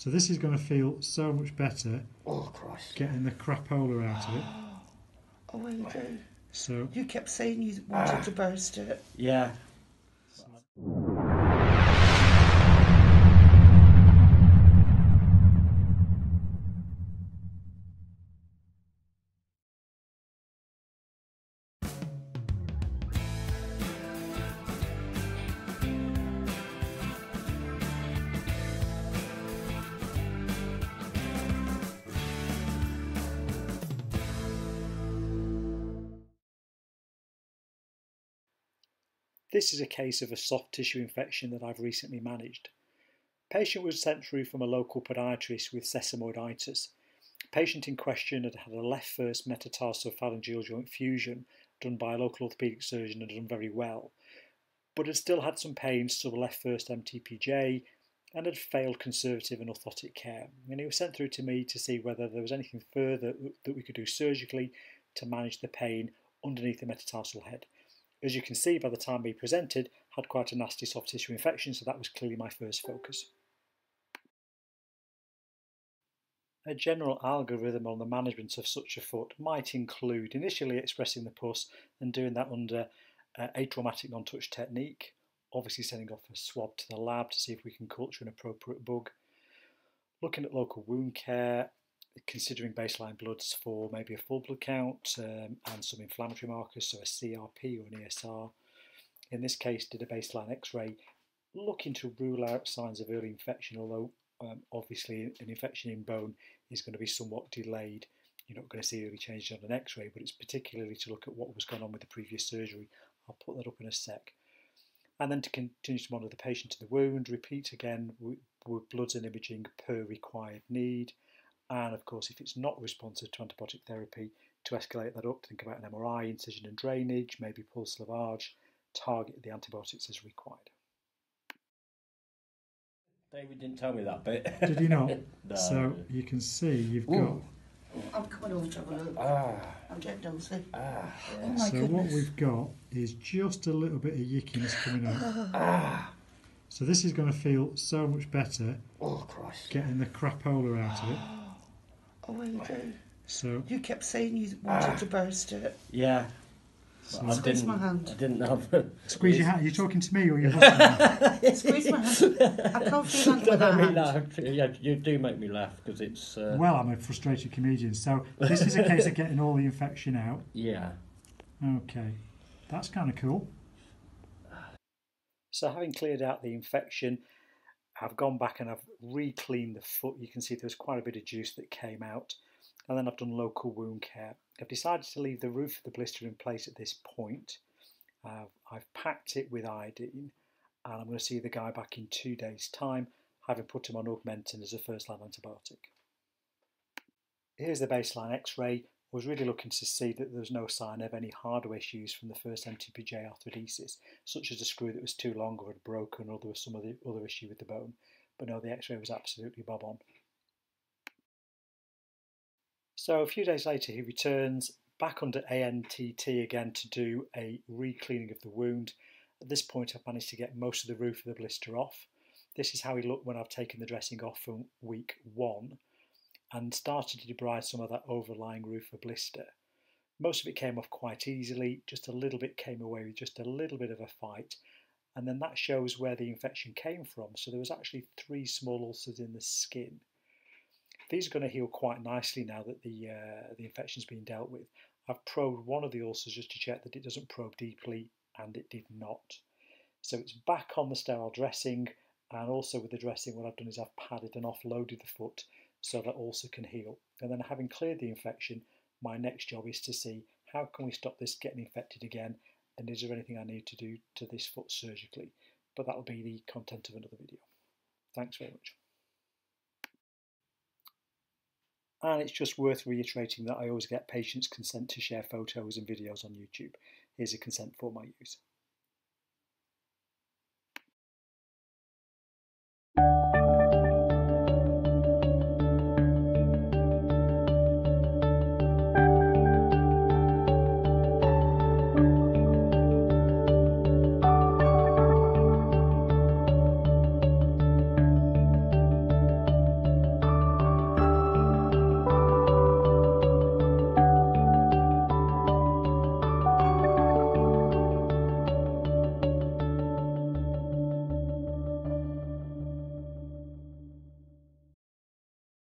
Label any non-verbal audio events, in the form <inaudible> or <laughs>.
So this is going to feel so much better Oh, Christ. getting the crapola out of it. <gasps> Oh, well, you do. So You kept saying you wanted to ah. burst it. Yeah. This is a case of a soft tissue infection that I've recently managed. Patient was sent through from a local podiatrist with sesamoiditis. Patient in question had had a left first metatarsophalangeal joint fusion done by a local orthopaedic surgeon and done very well, but had still had some pain sub left first MTPJ and had failed conservative and orthotic care. And he was sent through to me to see whether there was anything further that we could do surgically to manage the pain underneath the metatarsal head. As you can see by the time we presented, had quite a nasty soft tissue infection, so that was clearly my first focus. A general algorithm on the management of such a foot might include initially expressing the pus and doing that under uh, atraumatic non-touch technique, obviously sending off a swab to the lab to see if we can culture an appropriate bug, looking at local wound care, considering baseline bloods for maybe a full blood count um, and some inflammatory markers, so a CRP or an ESR. In this case, did a baseline X-ray, looking to rule out signs of early infection, although um, obviously an infection in bone is going to be somewhat delayed. You're not going to see early changes on an X-ray, but it's particularly to look at what was going on with the previous surgery. I'll put that up in a sec. And then to continue to monitor the patient to the wound, repeat again with, with bloods and imaging per required need and of course if it's not responsive to antibiotic therapy to escalate that up, think about an MRI, incision and drainage, maybe pulse lavage, target the antibiotics as required. David didn't tell me that bit. Did he not? <laughs> no. So you can see you've got. I'm coming over to have a look. Ah, I'm getting nosy. ah, Oh my So what we've got is just a little bit of yickiness coming up. <laughs> ah. So this is going to feel so much better Oh, Christ. getting the crapola out of it. Oh, well, you do. So You kept saying you wanted to burst it. Yeah. So- I Squeeze didn't. my hand. I didn't have. <laughs> squeeze your hand. You're you talking to me or your <laughs> husband? Squeeze my hand. I can't feel <laughs> anything with Don't that make me hand. laugh. Yeah, you do make me laugh because it's. Uh, well, I'm a frustrated comedian. So this is a case of getting all the infection out. yeah. Okay, that's kind of cool. So having cleared out the infection, I've gone back and I've re-cleaned the foot. You can see there's quite a bit of juice that came out. And then I've done local wound care. I've decided to leave the roof of the blister in place at this point. Uh, I've packed it with iodine and I'm going to see the guy back in two days' time, having put him on Augmentin as a first-line antibiotic. Here's the baseline x-ray. Was really looking to see that there was no sign of any hardware issues from the first MTPJ arthrodesis, such as a screw that was too long or had broken or there was some other, other issue with the bone. But no, the x-ray was absolutely bob on. So a few days later he returns back under ANTT again to do a re-cleaning of the wound. At this point I've managed to get most of the roof of the blister off. This is how he looked when I've taken the dressing off from week one and started to debride some of that overlying roof of blister. Most of it came off quite easily, just a little bit came away with just a little bit of a fight, and then that shows where the infection came from. So there was actually three small ulcers in the skin. These are going to heal quite nicely now that the uh, the infection's been dealt with. I've probed one of the ulcers just to check that it doesn't probe deeply, and it did not. So it's back on the sterile dressing, and also with the dressing, what I've done is I've padded and offloaded the foot so that ulcer can heal. And then having cleared the infection, my next job is to see how can we stop this getting infected again and is there anything I need to do to this foot surgically. But that'll be the content of another video. Thanks very much. And it's just worth reiterating that I always get patients' consent to share photos and videos on YouTube. Here's a consent form I use.